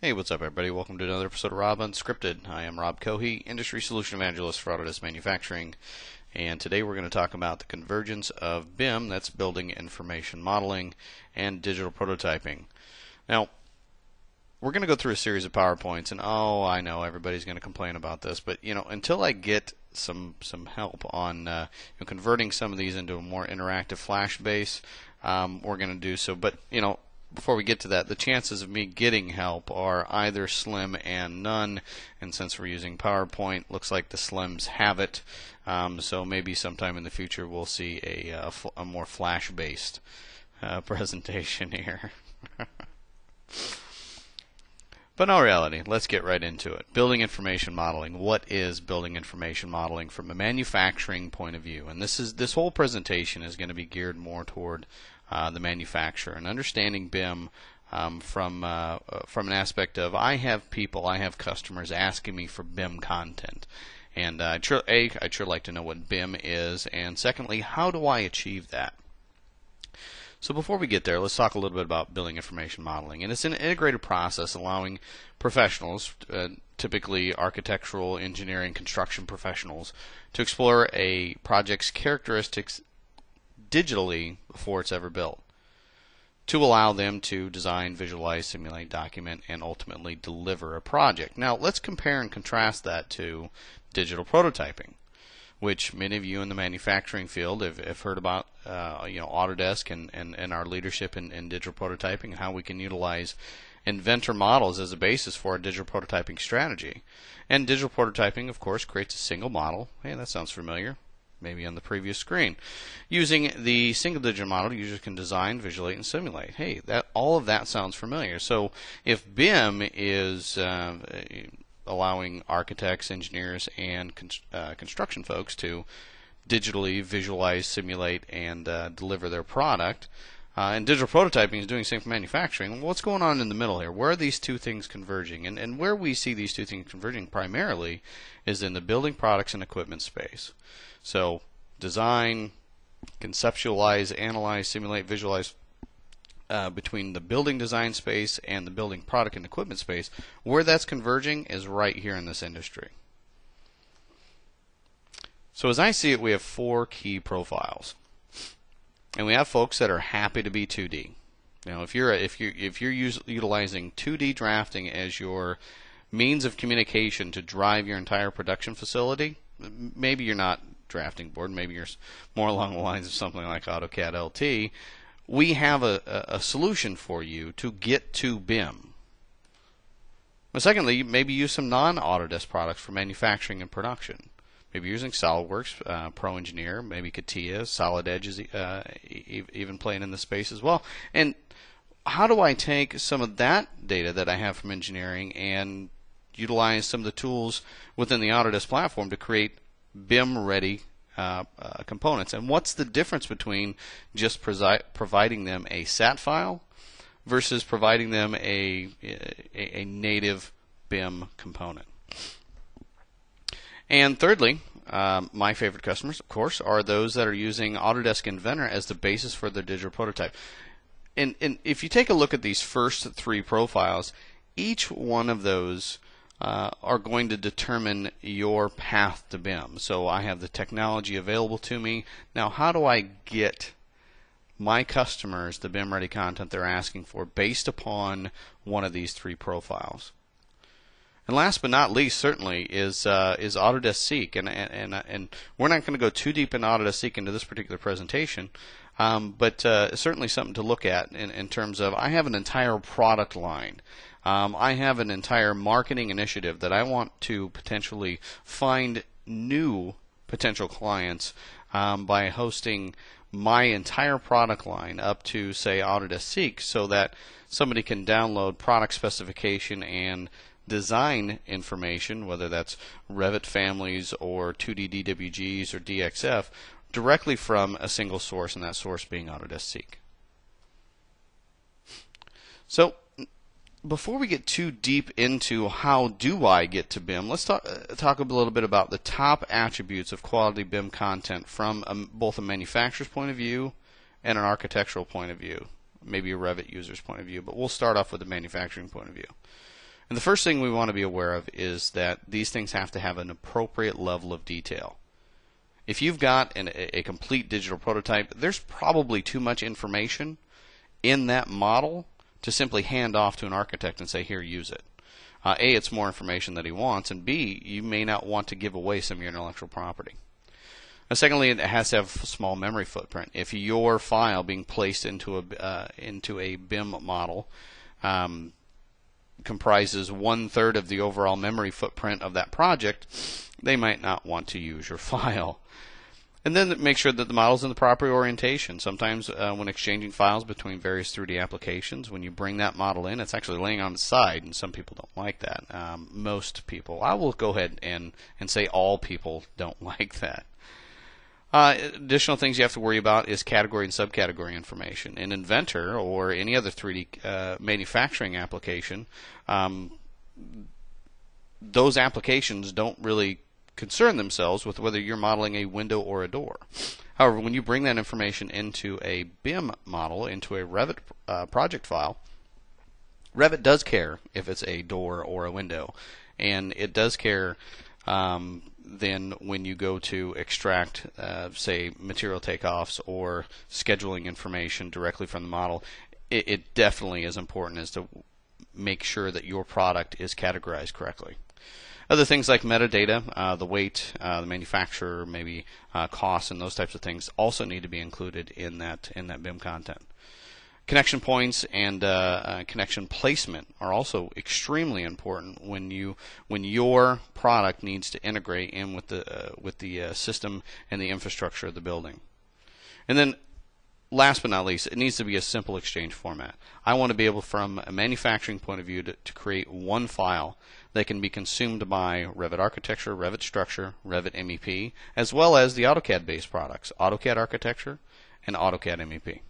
Hey, what's up, everybody? Welcome to another episode of Rob Unscripted. I am Rob Cohee, Industry Solution Evangelist for Autodesk Manufacturing, and today we're going to talk about the convergence of BIM, that's Building Information Modeling, and digital prototyping. Now, we're going to go through a series of PowerPoints, and oh, I know everybody's going to complain about this, but you know, until I get some some help on uh, converting some of these into a more interactive Flash base, um, we're going to do so. But you know, before we get to that, the chances of me getting help are either slim and none. And since we're using PowerPoint, looks like the slims have it. Um, so maybe sometime in the future we'll see a, uh, a more flash-based uh, presentation here. but in all reality, let's get right into it. Building information modeling. What is building information modeling from a manufacturing point of view? And this is this whole presentation is going to be geared more toward uh, the manufacturer. And understanding BIM um, from uh, uh, from an aspect of I have people, I have customers asking me for BIM content, and uh, sure, a I'd sure like to know what BIM is, and secondly, how do I achieve that? So before we get there, let's talk a little bit about building information modeling, and it's an integrated process allowing professionals, uh, typically architectural, engineering, construction professionals, to explore a project's characteristics digitally before it's ever built to allow them to design, visualize, simulate, document, and ultimately deliver a project. Now, let's compare and contrast that to digital prototyping, which many of you in the manufacturing field have, have heard about. Uh, you know, Autodesk and, and, and our leadership in, in digital prototyping and how we can utilize inventor models as a basis for a digital prototyping strategy. And digital prototyping, of course, creates a single model. Hey, that sounds familiar maybe on the previous screen. Using the single digit model, users can design, visualize, and simulate. Hey, that all of that sounds familiar. So if BIM is uh, allowing architects, engineers, and con- uh, construction folks to digitally visualize, simulate, and uh, deliver their product, uh, and digital prototyping is doing the same for manufacturing. What's going on in the middle here? Where are these two things converging? And, and where we see these two things converging primarily is in the building products and equipment space. So design, conceptualize, analyze, simulate, visualize uh, between the building design space and the building product and equipment space. Where that's converging is right here in this industry. So as I see it, we have four key profiles, and we have folks that are happy to be 2D. Now, if you're if you if you're us, utilizing 2D drafting as your means of communication to drive your entire production facility, maybe you're not drafting board, maybe you're more along the lines of something like AutoCAD LT, we have a, a solution for you to get to BIM. But secondly, maybe use some non-Autodesk products for manufacturing and production. Maybe using SolidWorks, uh, Pro Engineer, maybe CATIA, Solid Edge is uh, even playing in the space as well. And how do I take some of that data that I have from engineering and utilize some of the tools within the Autodesk platform to create BIM ready uh, uh, components. And what's the difference between just providing them a SAT file versus providing them a, a, a native BIM component? And thirdly, um, my favorite customers, of course, are those that are using Autodesk Inventor as the basis for their digital prototype. And, and if you take a look at these first three profiles, each one of those uh, are going to determine your path to BIM. So I have the technology available to me. Now, how do I get my customers the BIM ready content they're asking for based upon one of these three profiles? And last but not least, certainly, is uh, is Autodesk Seek, and and and we're not going to go too deep in Autodesk Seek into this particular presentation, um, but uh, certainly something to look at in, in terms of I have an entire product line. Um, I have an entire marketing initiative that I want to potentially find new potential clients um, by hosting my entire product line up to say Autodesk Seek so that somebody can download product specification and design information, whether that's Revit families or 2D DWGs or DXF, directly from a single source, and that source being Autodesk Seek. So before we get too deep into how do I get to BIM, let's talk, talk a little bit about the top attributes of quality BIM content from a, both a manufacturer's point of view and an architectural point of view, maybe a Revit user's point of view. But we'll start off with the manufacturing point of view. And the first thing we want to be aware of is that these things have to have an appropriate level of detail. If you've got an, a complete digital prototype, there's probably too much information in that model to simply hand off to an architect and say, here, use it. Uh, a, it's more information that he wants, and B, you may not want to give away some of your intellectual property. Uh, secondly, it has to have a small memory footprint. If your file being placed into a uh, into a BIM model um, comprises one third of the overall memory footprint of that project, they might not want to use your file. And then make sure that the model's in the proper orientation. Sometimes uh, when exchanging files between various 3D applications, when you bring that model in, it's actually laying on its side, and some people don't like that. Um, most people, I will go ahead and, and say all people don't like that. Uh, additional things you have to worry about is category and subcategory information. In Inventor or any other 3D uh, manufacturing application, um, those applications don't really concern themselves with whether you're modeling a window or a door. However, when you bring that information into a BIM model, into a Revit uh, project file, Revit does care if it's a door or a window, and it does care um, then when you go to extract, uh, say, material takeoffs or scheduling information directly from the model, it, it definitely is important as to make sure that your product is categorized correctly. Other things like metadata, uh, the weight, uh, the manufacturer, maybe uh, costs, and those types of things also need to be included in that in that BIM content. Connection points and uh, uh, connection placement are also extremely important when you when your product needs to integrate in with the uh, with the uh, system and the infrastructure of the building. And then last but not least, it needs to be a simple exchange format. I want to be able, from a manufacturing point of view, to, to, create one file that can be consumed by Revit Architecture, Revit Structure, Revit MEP, as well as the AutoCAD based products, AutoCAD Architecture and AutoCAD MEP.